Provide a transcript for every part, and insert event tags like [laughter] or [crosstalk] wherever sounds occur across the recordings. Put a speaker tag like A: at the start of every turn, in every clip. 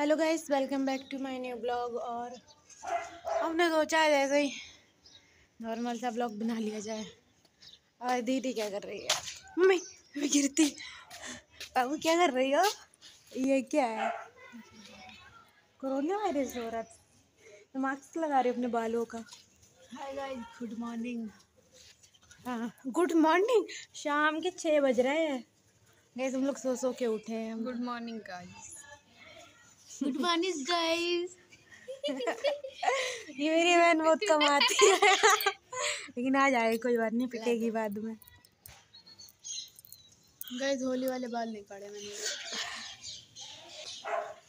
A: Hello guys welcome back to my new blog और हमने सोचा है जैसे ही नॉर्मल सा ब्लॉग बना लिया जाए। और दीदी क्या कर रही है? मम्मी मैं गिरती। बाबू क्या कर रही हो? ये क्या है? कोरोना वायरस हो रहा तो मास्क लगा रही हो अपने बालों का।
B: हाय गाइस गुड मॉर्निंग
A: हाँ गुड मॉर्निंग शाम के छः बज रहे हैं। गैस हम लोग सो सो के उठे हैं।
B: Good morning guys good morning guys
A: ये मेरी बहन बहुत कमाती है। लेकिन आ जाएगी कोई बात नहीं पिटेगी बाद में।
B: गाइस होली वाले बाल नहीं काटे मैंने।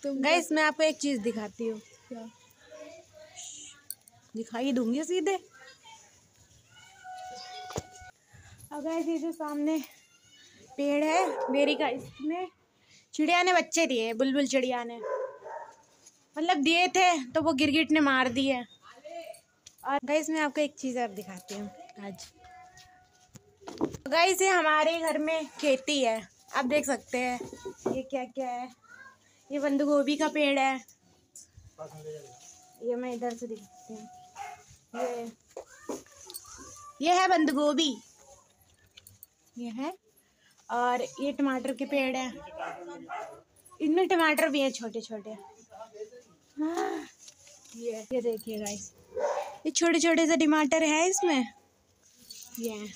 B: तुम
A: गैस मैं आपको एक चीज़ दिखाती हूँ।
B: क्या?
A: दिखाई दूँगी सीधे। अब गैस ये जो सामने पेड़ है बेरी का इसमें चिड़िया ने बच्चे दिए बुलबुल चिड़िया ने। मतलब दिए थे तो वो गिरगिट ने मार दिए और गैस मैं आपको एक चीज़ और दिखाती हूँ। आज। गैस ये हमारे घर में खेती है। आप देख सकते हैं ये क्या क्या है। ये बंद गोभी का पेड़ है। ये मैं इधर से दिखाती हूँ। ये ये है बंद गोभी। ये है और ये टमाटर के पेड़ है। इनमें टमाटर भी है छोटे छोटे हाँ, ये ये देखिए गाइस ये छोटे छोटे से टमाटर है इसमें? ये।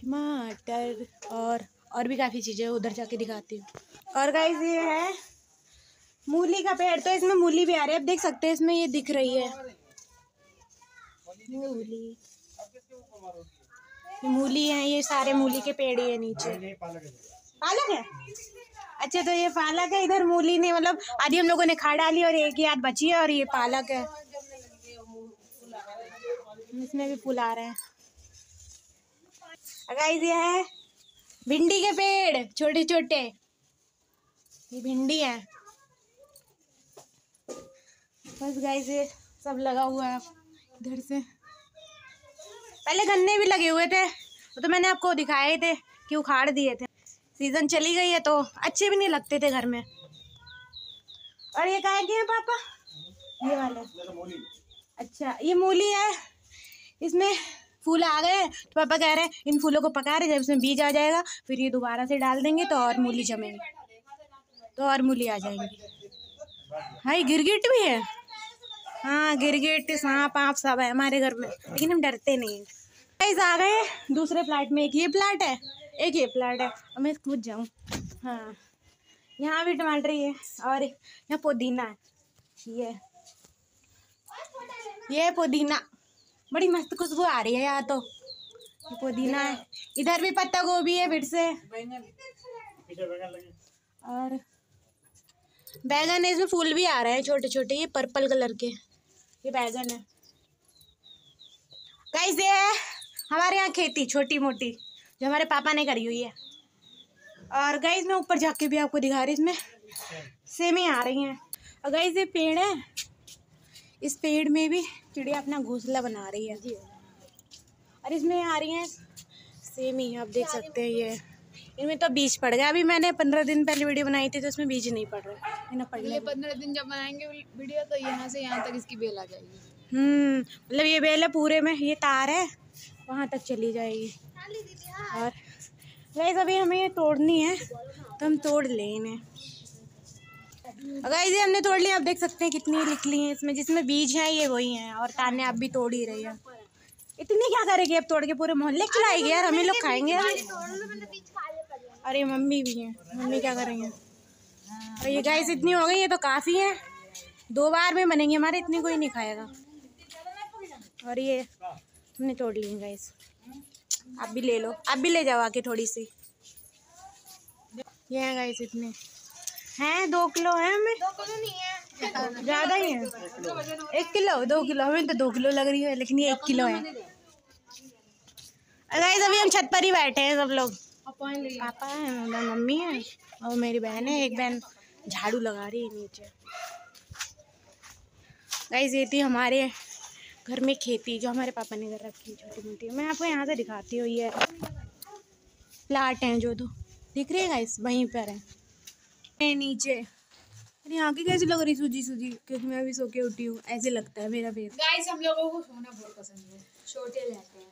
A: टमाटर और और भी काफ़ी चीज़ें उधर जाके दिखाती हूँ। और गाइस ये है मूली का पेड़। तो इसमें मूली भी आ रही है। आप देख सकते हैं इसमें ये दिख रही है। मूली। मूली है ये सारे मूली के पेड़ ही है नीचे। पालक है? अच्छा तो ये पालक है। इधर मूली ने मतलब आधी हम लोगों ने खा डाली और एक ही हाथ बची है और ये पालक है। इसमें भी फूल आ रहे हैं। गाइस ये है भिंडी के पेड़ छोटे छोटे ये भिंडी है। बस गाइस ये सब लगा हुआ है इधर से। पहले गन्ने भी लगे हुए थे, वो तो मैंने आपको दिखाए थे कि उखाड़ दिए थे। सीज़न चली गई है तो अच्छे भी नहीं लगते थे घर में। और ये कहा हैं पापा? ये वाले। अच्छा ये मूली है। इसमें फूल आ गए तो पापा कह रहे हैं, इन फूलों को पका रहे जब इसमें बीज आ जाएगा, फिर ये दोबारा से डाल देंगे तो और मूली जमेगी। तो और मूली आ जाएँगी। हाँ गिरगिट भी है? हाँ गिरगिट, सांप, आप सब है हमारे घर में, लेकिन हम डरते नहीं हैं आ गए दूसरे प्लाट में एक ये प्लाट है, एक ये प्लाट है। अब मैं कूद जाऊँ। हाँ यहाँ भी टमाटर ही है, और यहाँ पुदीना है। ये ये पुदीना। बड़ी मस्त खुशबू आ रही है यहाँ तो। पुदीना है। इधर भी पत्ता गोभी है फिर से। और बैगन है, इसमें फूल भी आ रहे हैं छोटे छोटे ये पर्पल कलर के। ये बैगन है। कैसे है हमारे यहाँ खेती छोटी मोटी जो हमारे पापा ने करी हुई है। और गई मैं ऊपर जाके भी आपको दिखा रही इसमें सेमी आ रही हैं। और गई ये पेड़ है। इस पेड़ में भी चिड़िया अपना घोंसला बना रही है। और इसमें आ रही हैं सेमी आप देख सकते हैं ये। इनमें तो बीज पड़ गया अभी मैंने पंद्रह दिन पहले वीडियो बनाई थी तो इसमें बीज नहीं पड़ रहा। है
B: अगले पंद्रह दिन जब बनाएँगे वीडियो तो यहाँ से यहाँ तक इसकी बेल आ जाएगी।
A: हम्म मतलब ये बेल है पूरे में ये तार है। वहाँ तक चली जाएगी। और वैसे अभी हमें ये तोड़नी है तो हम तोड़ लें इन्हें। अगर इसे हमने तोड़ लिया आप देख सकते हैं कितनी निकली हैं इसमें। जिसमें बीज हैं ये वही हैं और ताने आप भी तोड़ ही रही है। इतनी क्या करेगी अब तोड़ के पूरे मोहल्ले खिलाएगी यार हम ही लोग खाएँगे अरे मम्मी भी हैं मम्मी क्या करेंगे? और ये गैस इतनी हो गई है तो काफ़ी है। दो बार में बनेंगे हमारे इतनी कोई नहीं खाएगा। और ये हमने तोड़ ली गैस आप भी ले लो। आप भी ले जाओ आके थोड़ी सी। ये है गाइस इतने। हैं दो किलो है हमें? ज़्यादा ही है। एक किलो दो किलो। हमें तो दो किलो लग रही है लेकिन ये एक किलो है। गाइस अभी हम छत पर ही बैठे हैं सब लोग। पापा है मतलब मम्मी है और मेरी बहन है। एक बहन झाड़ू लगा रही है नीचे। गाइस ये थी हमारे घर में खेती जो हमारे पापा ने घर रखी है छोटी मोटी मैं आपको यहाँ से दिखाती हूँ ये प्लाट हैं जो दो। दिख रही है गाइस वहीं पर है। नीचे। अरे आँखें कैसी लग रही सूजी सूजी? क्योंकि मैं अभी सो के उठी हूँ ऐसे लगता है मेरा फेस
B: गाइस हम लोगों को सोना बहुत पसंद है। छोटे रहते हैं।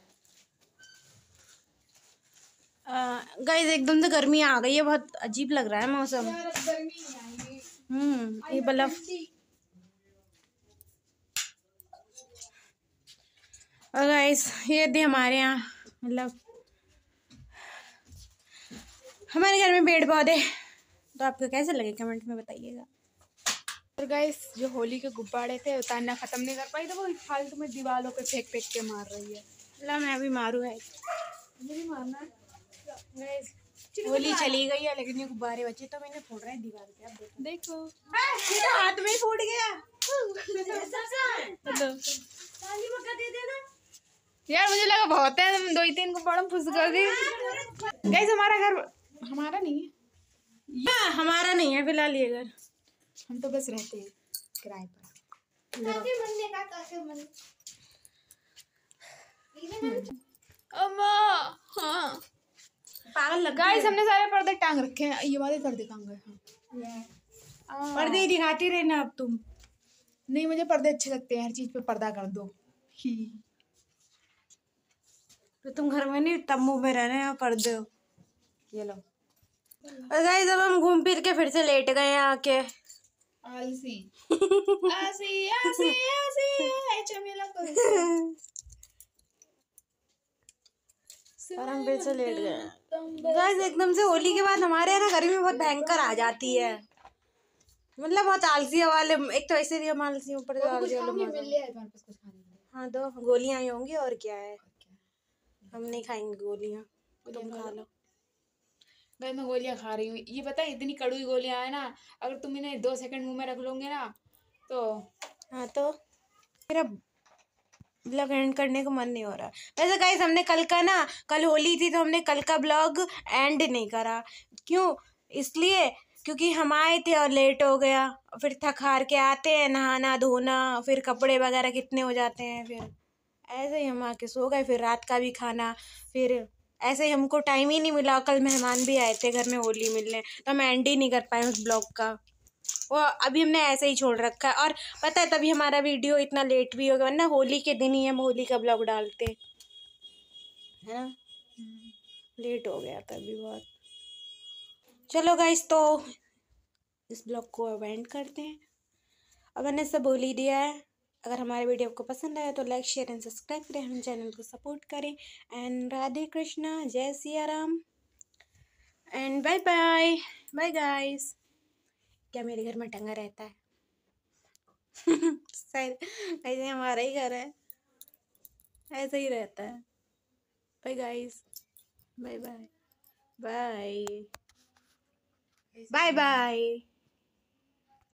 A: गाइस एकदम से गर्मी आ गई है बहुत अजीब लग रहा है मौसम। हम्म ये बल्ब। और गाइस ये थी हमारे यहाँ मतलब हमारे घर में पेड़ पौधे। तो आपको कैसे लगे कमेंट में बताइएगा।
B: और गाइस जो होली के गुब्बारे थे उतारना खत्म नहीं कर पाई तो वो फालतू में दीवारों पे फेंक फेंक के मार रही है।
A: ला मैं भी मारू है
B: मुझे भी मारना है।
A: होली चली गई है लेकिन ये गुब्बारे बचे तो मैंने फोड़ रहा है दीवार पे अब देखो। तो हाथ में फूट गया। [laughs]
B: यार मुझे लगा बहुत है हम दो ही तीन गुब्बारों में फंस गए गाइस हमारा घर हमारा नहीं है।
A: ये हमारा नहीं है फ़िलहाल ये घर।
B: हम तो बस रहते हैं किराए पर। अम्मा हाँ।
A: पागल लग
B: गाइस हमने सारे पर्दे टांग रखे हैं। ये वाले पर्दे टांग गए? हाँ।
A: पर्दे ही दिखाती रहना अब तुम।
B: नहीं मुझे पर्दे अच्छे लगते हैं हर चीज़ पे पर्दा कर दो। ही।
A: तो तुम घर में नहीं तम्बू में रहने हैं पर्दे हो ये लो। और गाइस अब हम घूम फिर के फिर से लेट गए हैं आके।
B: आलसी [laughs] चमेला को
A: और हम फिर से लेट गए गाइस एकदम से होली के बाद हमारे यहाँ ना गर्मी बहुत भयंकर आ जाती है। मतलब बहुत आलसी वाले एक तो ऐसे भी हम आलसी ऊपर आलसी वाले
B: है
A: हाँ? दो गोलियाँ ही होंगी और क्या है? हम नहीं खाएँगे गोलियाँ। तुम खा लो।
B: गाइस मैं गोलियाँ खा रही हूँ। ये पता है इतनी कड़वी गोलियाँ है ना अगर तुम इन्हें दो सेकंड मुँह में रख लोगे ना तो
A: हाँ तो मेरा ब्लॉग एंड करने का मन नहीं हो रहा। वैसे गाइस हमने कल का ना कल होली थी तो हमने कल का ब्लॉग एंड नहीं करा। क्यों? इसलिए क्योंकि हम आए थे और लेट हो गया। फिर थक हार के आते हैं नहाना धोना फिर कपड़े वगैरह कितने हो जाते हैं फिर ऐसे ही हम आके सो गए, फिर रात का भी खाना, फिर ऐसे ही हमको टाइम ही नहीं मिला। कल मेहमान भी आए थे घर में होली मिलने तो हम एंड ही नहीं कर पाए उस ब्लॉग का। वो अभी हमने ऐसे ही छोड़ रखा है। और पता है, तभी हमारा वीडियो इतना लेट भी हो गया, वरना होली के दिन ही हम होली का ब्लॉग डालते। है ना? लेट हो गया तभी बहुत। चलो गाइस तो इस ब्लॉग को एंड करते हैं। अब मैंने सब बोल दिया है। अगर हमारे वीडियो आपको पसंद आया तो लाइक शेयर एंड सब्सक्राइब करें। हम चैनल को सपोर्ट करें। एंड राधे कृष्णा जय Siya Ram and bye bye. Bye guys. क्या मेरे घर में टंगा रहता है? [laughs] शायद ऐसे हमारा ही घर है। ऐसा ही रहता है। Bye guys. Bye bye. Bye. Bye bye.